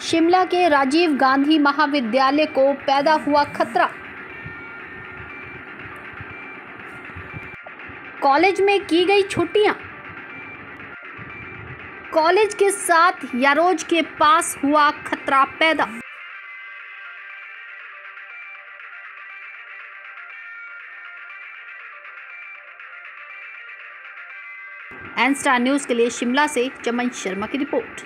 शिमला के राजीव गांधी महाविद्यालय को पैदा हुआ खतरा। कॉलेज में की गई छुट्टियाँ। कॉलेज के साथ यारोज के पास हुआ खतरा पैदा। एन स्टार न्यूज़ के लिए शिमला से चमन शर्मा की रिपोर्ट।